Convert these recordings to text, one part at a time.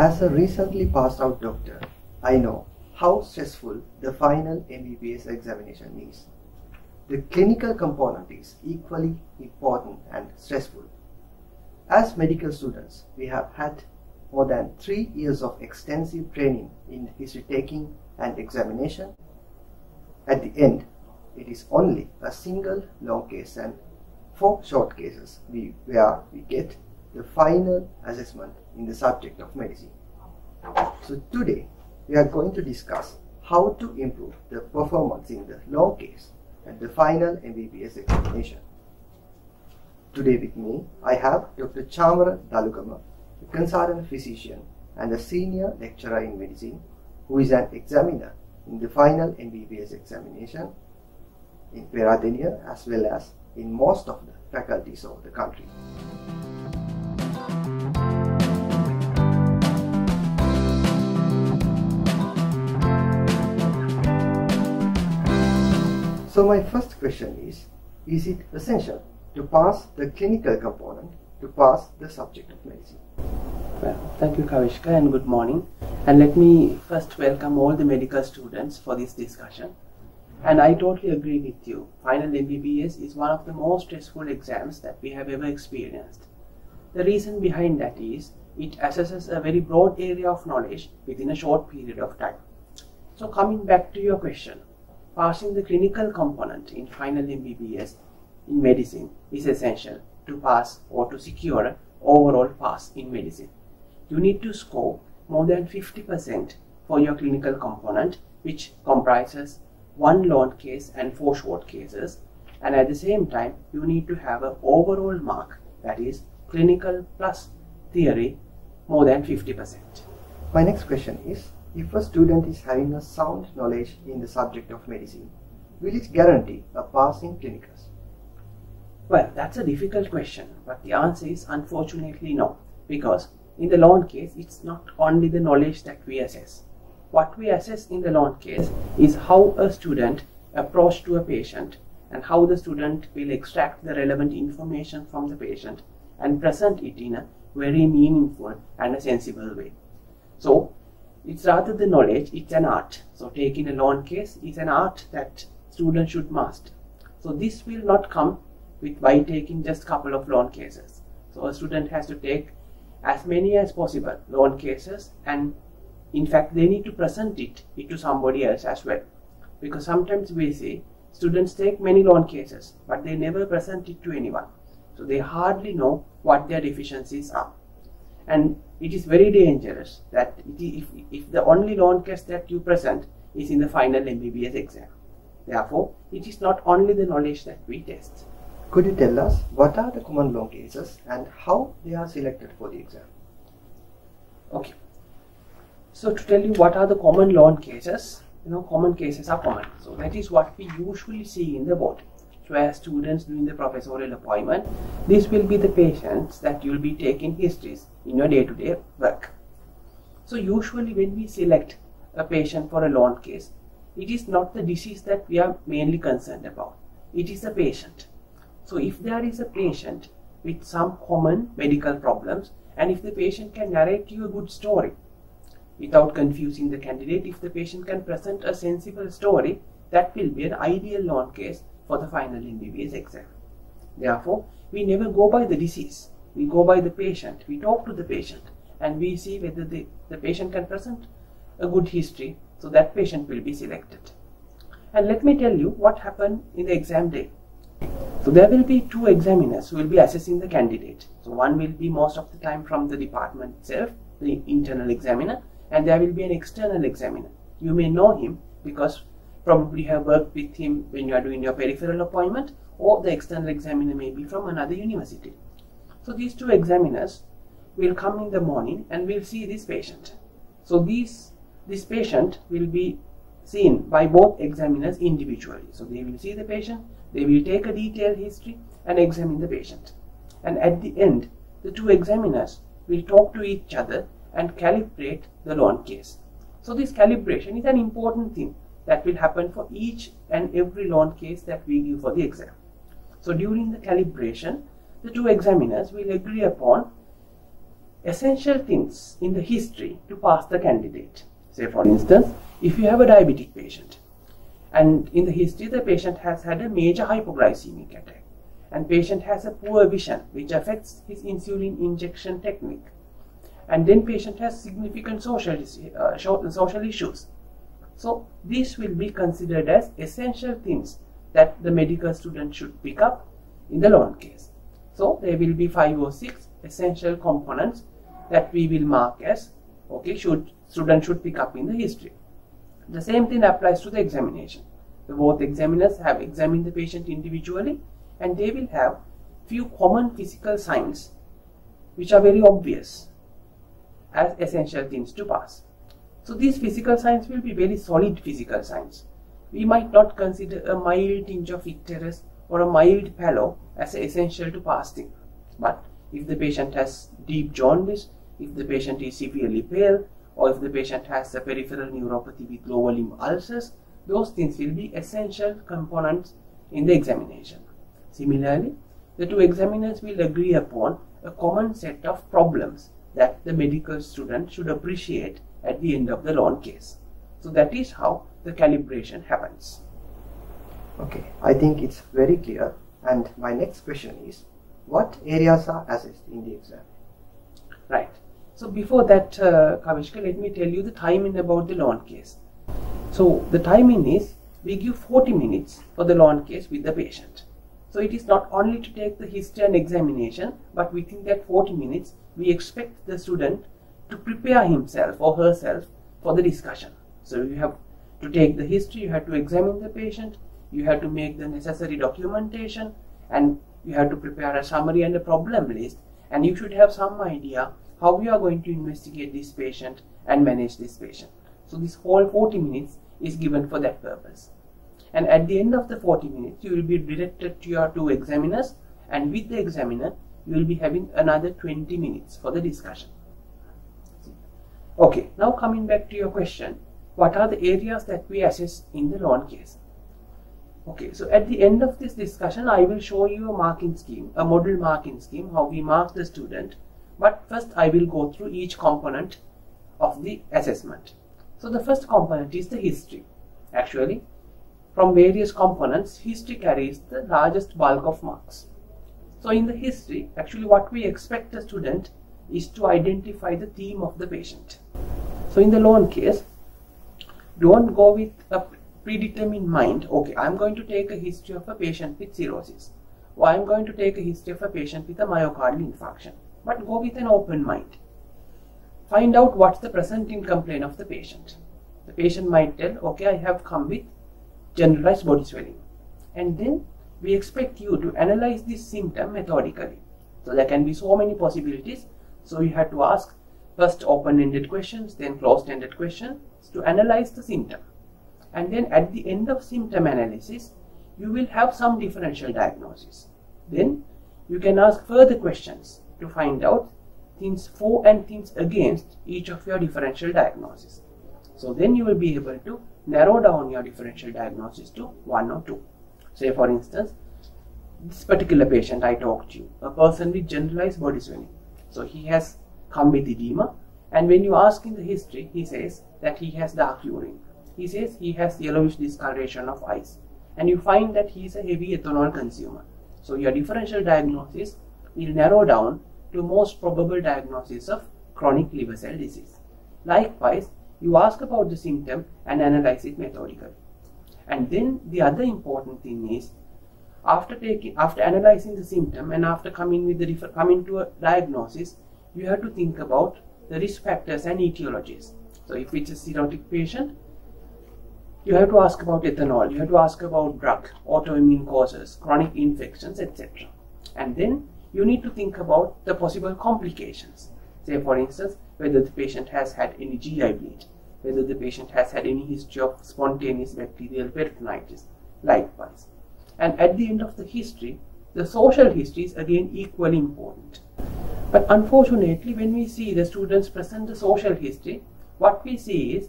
As a recently passed out doctor, I know how stressful the final MBBS examination is. The clinical component is equally important and stressful. As medical students, we have had more than three years of extensive training in history taking and examination. At the end, it is only a single long case and four short cases we, where we get the final assessment in the subject of medicine. So today we are going to discuss how to improve the performance in the long case and the final MBBS examination. Today with me I have Dr. Chamara Dalugama, a consultant physician and a senior lecturer in medicine who is an examiner in the final MBBS examination in Peradeniya as well as in most of the faculties of the country. So my first question is, is it essential to pass the clinical component to pass the subject of medicine? Well, thank you Kavishka and good morning. And let me first welcome all the medical students for this discussion. And I totally agree with you. Final MBBS is one of the most stressful exams that we have ever experienced. The reason behind that is it assesses a very broad area of knowledge within a short period of time. So coming back to your question, passing the clinical component in final MBBS in medicine is essential to pass or to secure overall pass in medicine. You need to score more than 50% for your clinical component which comprises one long case and four short cases and at the same time you need to have an overall mark that is clinical plus theory more than 50%. My next question is, if a student is having a sound knowledge in the subject of medicine, will it guarantee a pass in clinicals? Well, that's a difficult question, but the answer is unfortunately no, because in the long case, it's not only the knowledge that we assess. What we assess in the long case is how a student approach to a patient and how the student will extract the relevant information from the patient and present it in a very meaningful and a sensible way. So, it's rather the knowledge, it's an art. So taking a long case is an art that students should master. So this will not come with by taking just couple of long cases. So a student has to take as many as possible long cases and in fact they need to present it, it to somebody else as well. Because sometimes we see students take many long cases but they never present it to anyone. So they hardly know what their deficiencies are. And it is very dangerous that if, if the only long case that you present is in the final MBBS exam. Therefore, it is not only the knowledge that we test. Could you tell us what are the common long cases and how they are selected for the exam? Okay. So to tell you what are the common long cases, you know, common cases are common. So that is what we usually see in the board. As students doing the professorial appointment, This will be the patients that you will be taking histories in your day-to-day -day work. So usually when we select a patient for a long case, it is not the disease that we are mainly concerned about. It is the patient. So if there is a patient with some common medical problems and if the patient can narrate you a good story without confusing the candidate, if the patient can present a sensible story, that will be an ideal long case for the final MBBS exam. Therefore, we never go by the disease. We go by the patient. We talk to the patient and we see whether the, the patient can present a good history. So that patient will be selected. And let me tell you what happened in the exam day. So there will be two examiners who will be assessing the candidate. So one will be most of the time from the department itself, the internal examiner, and there will be an external examiner. You may know him because probably have worked with him when you are doing your peripheral appointment or the external examiner may be from another university. So these two examiners will come in the morning and will see this patient. So these, this patient will be seen by both examiners individually. So they will see the patient, they will take a detailed history and examine the patient. And at the end, the two examiners will talk to each other and calibrate the long case. So this calibration is an important thing that will happen for each and every long case that we give for the exam. So during the calibration, the two examiners will agree upon essential things in the history to pass the candidate. Say for instance, if you have a diabetic patient and in the history the patient has had a major hypoglycemic attack and patient has a poor vision which affects his insulin injection technique and then patient has significant social, uh, social issues. So these will be considered as essential things that the medical student should pick up in the long case. So there will be five or six essential components that we will mark as okay should student should pick up in the history. The same thing applies to the examination. The both examiners have examined the patient individually and they will have few common physical signs which are very obvious as essential things to pass. So these physical signs will be very solid physical signs. We might not consider a mild tinge of icterus or a mild pallor as essential to pass thing. But if the patient has deep jaundice, if the patient is severely pale, or if the patient has a peripheral neuropathy with lower limb ulcers, those things will be essential components in the examination. Similarly, the two examiners will agree upon a common set of problems that the medical student should appreciate at the end of the long case. So that is how the calibration happens. Okay, I think it's very clear. And my next question is, what areas are assessed in the exam? Right. So before that, uh, Kavishka, let me tell you the timing about the long case. So the timing is, we give 40 minutes for the long case with the patient. So it is not only to take the history and examination, but within that 40 minutes, we expect the student to prepare himself or herself for the discussion. So you have to take the history, you have to examine the patient, you have to make the necessary documentation, and you have to prepare a summary and a problem list, and you should have some idea how you are going to investigate this patient and manage this patient. So this whole 40 minutes is given for that purpose. And at the end of the 40 minutes, you will be directed to your two examiners, and with the examiner, you will be having another 20 minutes for the discussion. Okay, now coming back to your question, what are the areas that we assess in the long case? Okay, so at the end of this discussion, I will show you a marking scheme, a model marking scheme, how we mark the student. But first, I will go through each component of the assessment. So the first component is the history. Actually, from various components, history carries the largest bulk of marks. So in the history, actually what we expect the student is to identify the theme of the patient. So in the long case, don't go with a predetermined mind, okay, I'm going to take a history of a patient with cirrhosis, or I'm going to take a history of a patient with a myocardial infarction, but go with an open mind. Find out what's the presenting complaint of the patient. The patient might tell, okay, I have come with generalized body swelling. And then we expect you to analyze this symptom methodically. So there can be so many possibilities. So you have to ask first open-ended questions, then closed-ended questions to analyze the symptom. And then at the end of symptom analysis, you will have some differential diagnosis. Then you can ask further questions to find out things for and things against each of your differential diagnosis. So then you will be able to narrow down your differential diagnosis to one or two. Say for instance, this particular patient I talked to a person with generalized body swelling. So he has come with edema and when you ask in the history, he says that he has dark urine. He says he has yellowish discoloration of eyes and you find that he is a heavy ethanol consumer. So your differential diagnosis will narrow down to most probable diagnosis of chronic liver cell disease. Likewise, you ask about the symptom and analyze it methodically. And then the other important thing is after taking after analyzing the symptom and after coming with the coming to a diagnosis, you have to think about the risk factors and etiologies. So if it's a cirrhotic patient, you have to ask about ethanol, you have to ask about drug, autoimmune causes, chronic infections, etc. And then you need to think about the possible complications. Say for instance, whether the patient has had any GI bleed, whether the patient has had any history of spontaneous bacterial peritonitis, likewise. And at the end of the history, the social history is again equally important. But unfortunately, when we see the students present the social history, what we see is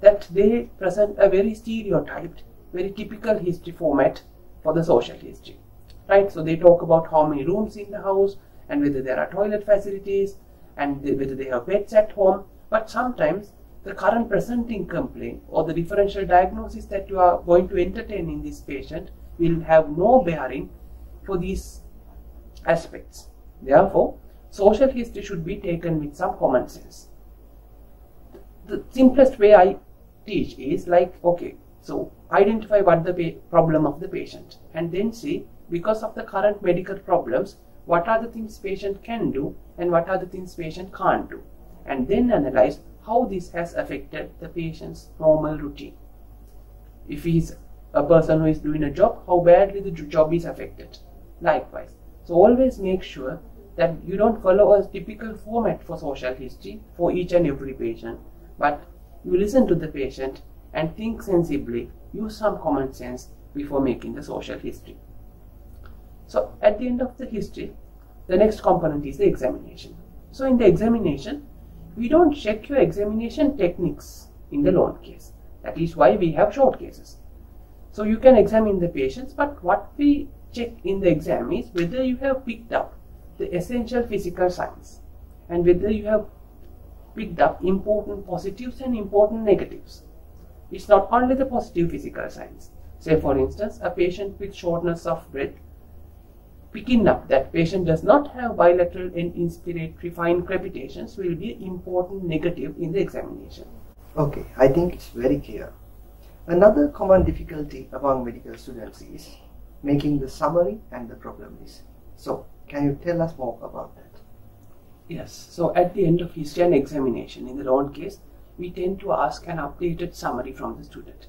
that they present a very stereotyped, very typical history format for the social history. Right? So they talk about how many rooms in the house and whether there are toilet facilities and they, whether they have pets at home. But sometimes the current presenting complaint or the differential diagnosis that you are going to entertain in this patient will have no bearing for these aspects. Therefore, social history should be taken with some common sense. The simplest way I teach is like, okay, so identify what the problem of the patient and then see because of the current medical problems, what are the things patient can do and what are the things patient can't do and then analyze how this has affected the patient's normal routine. If he's a person who is doing a job, how badly the job is affected. Likewise. So always make sure that you don't follow a typical format for social history for each and every patient, but you listen to the patient and think sensibly, use some common sense before making the social history. So at the end of the history, the next component is the examination. So in the examination, we don't check your examination techniques in the long case. That is why we have short cases. So you can examine the patients, but what we check in the exam is whether you have picked up the essential physical signs and whether you have picked up important positives and important negatives. It's not only the positive physical signs. Say for instance, a patient with shortness of breath, picking up that patient does not have bilateral and inspiratory fine crepitations will be an important negative in the examination. Okay, I think it's very clear. Another common difficulty among medical students is making the summary and the problem list. So, can you tell us more about that? Yes, so at the end of history and examination in the long case, we tend to ask an updated summary from the student.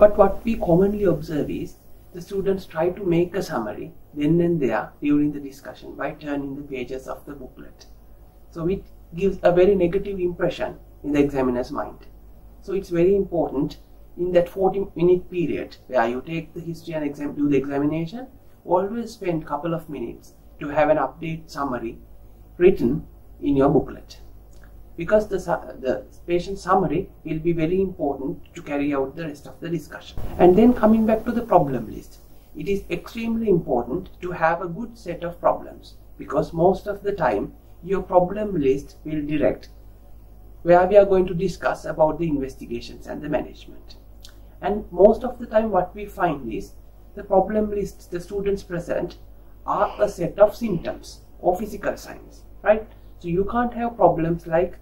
But what we commonly observe is the students try to make a summary then and there during the discussion by turning the pages of the booklet. So it gives a very negative impression in the examiner's mind. So it's very important in that 40 minute period where you take the history and exam do the examination, always spend a couple of minutes to have an update summary written in your booklet because the, the patient summary will be very important to carry out the rest of the discussion. And then coming back to the problem list, it is extremely important to have a good set of problems because most of the time your problem list will direct where we are going to discuss about the investigations and the management. And most of the time what we find is the problem lists the students present are a set of symptoms or physical signs, right? So you can't have problems like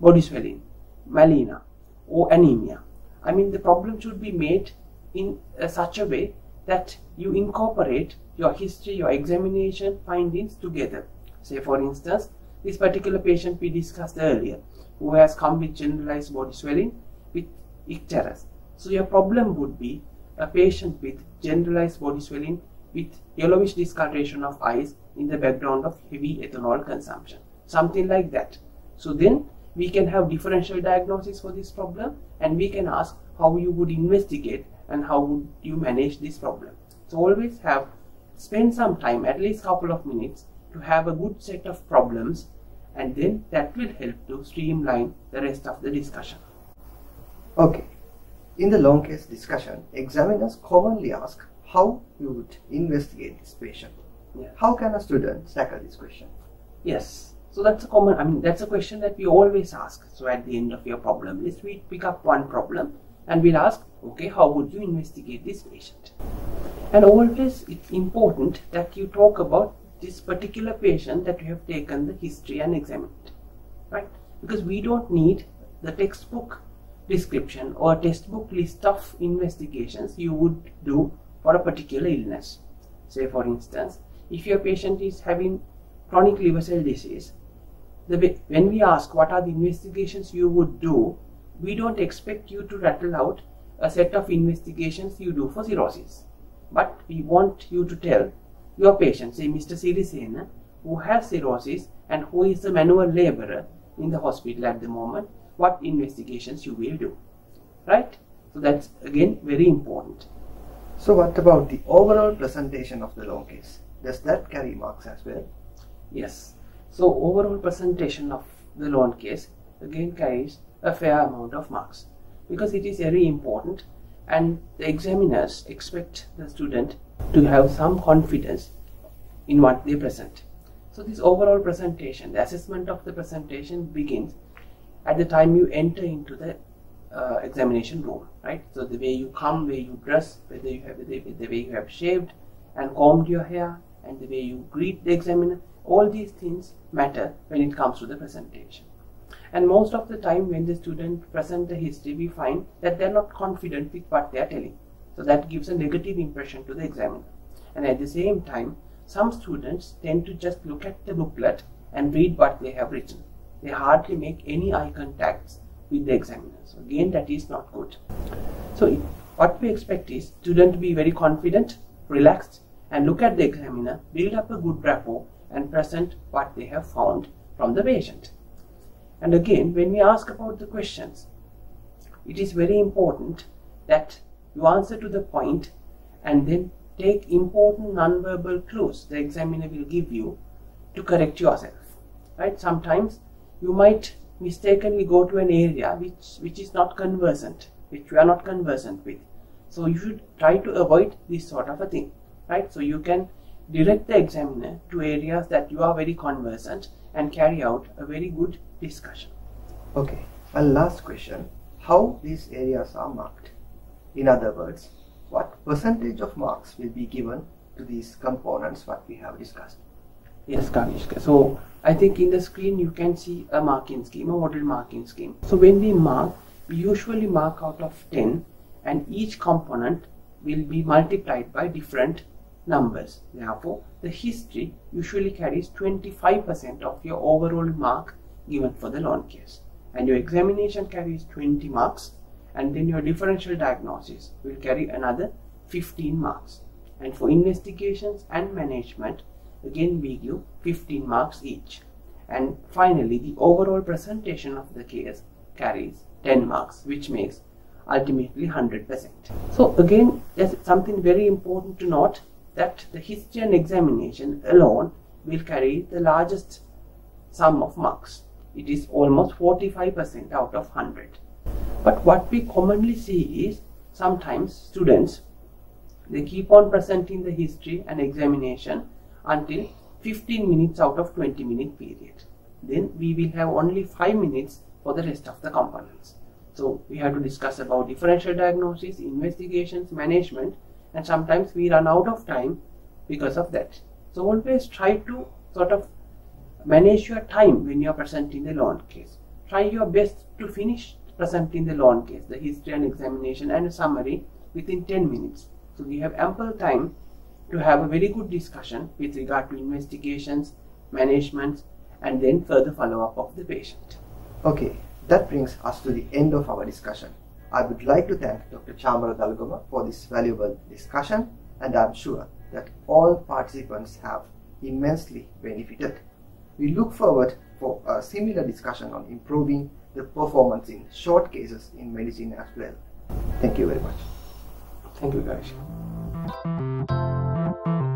body swelling, melena, or anemia. I mean, the problem should be made in uh, such a way that you incorporate your history, your examination findings together. Say, for instance, this particular patient we discussed earlier, who has come with generalized body swelling with icterus. So, your problem would be a patient with generalized body swelling with yellowish discoloration of eyes in the background of heavy ethanol consumption. Something like that. So, then we can have differential diagnosis for this problem and we can ask how you would investigate and how would you manage this problem. So always have spend some time at least couple of minutes to have a good set of problems and then that will help to streamline the rest of the discussion. Okay. In the long case discussion, examiners commonly ask how you would investigate this patient. Yeah. How can a student tackle this question? Yes. So that's a common, I mean, that's a question that we always ask. So at the end of your problem list, we pick up one problem and we'll ask, okay, how would you investigate this patient? And always it's important that you talk about this particular patient that you have taken the history and examined, right? Because we don't need the textbook description or textbook list of investigations you would do for a particular illness. Say for instance, if your patient is having chronic liver cell disease, the, when we ask what are the investigations you would do, we don't expect you to rattle out a set of investigations you do for cirrhosis. But we want you to tell your patient, say Mr. Sirisena, who has cirrhosis and who is a manual laborer in the hospital at the moment, what investigations you will do. Right? So that's again very important. So what about the overall presentation of the long case? Does that carry marks as well? Yes. So overall presentation of the long case again carries a fair amount of marks because it is very important and the examiners expect the student to have some confidence in what they present. So this overall presentation, the assessment of the presentation begins at the time you enter into the uh, examination room, right? So the way you come, way you dress, whether you have the, the way you have shaved and combed your hair, and the way you greet the examiner, all these things matter when it comes to the presentation. And most of the time, when the student present the history, we find that they're not confident with what they are telling. So that gives a negative impression to the examiner. And at the same time, some students tend to just look at the booklet and read what they have written. They hardly make any eye contacts with the examiner. So again, that is not good. So what we expect is student to be very confident, relaxed, and look at the examiner, build up a good rapport, and present what they have found from the patient. And again, when we ask about the questions, it is very important that you answer to the point and then take important non-verbal clues the examiner will give you to correct yourself. Right? Sometimes you might mistakenly go to an area which, which is not conversant, which you are not conversant with. So you should try to avoid this sort of a thing. Right? So you can direct the examiner to areas that you are very conversant and carry out a very good discussion. Okay, a last question. How these areas are marked? In other words, what percentage of marks will be given to these components what we have discussed? Yes, Kanishka. So I think in the screen you can see a marking scheme, a model marking scheme. So when we mark, we usually mark out of 10 and each component will be multiplied by different numbers. Therefore, the history usually carries 25% of your overall mark given for the long case. And your examination carries 20 marks and then your differential diagnosis will carry another 15 marks. And for investigations and management, again we give 15 marks each. And finally, the overall presentation of the case carries 10 marks, which makes ultimately 100%. So again, there's something very important to note that the history and examination alone will carry the largest sum of marks. It is almost 45% out of 100. But what we commonly see is sometimes students they keep on presenting the history and examination until 15 minutes out of 20 minute period. Then we will have only 5 minutes for the rest of the components. So we have to discuss about differential diagnosis, investigations, management and sometimes we run out of time because of that. So always try to sort of manage your time when you are presenting the long case. Try your best to finish presenting the long case, the history and examination and summary within 10 minutes. So we have ample time to have a very good discussion with regard to investigations, management and then further follow-up of the patient. Okay, that brings us to the end of our discussion. I would like to thank Dr. Chamara Dalugama for this valuable discussion and I am sure that all participants have immensely benefited. We look forward for a similar discussion on improving the performance in short cases in medicine as well. Thank you very much. Thank you guys. Thank you.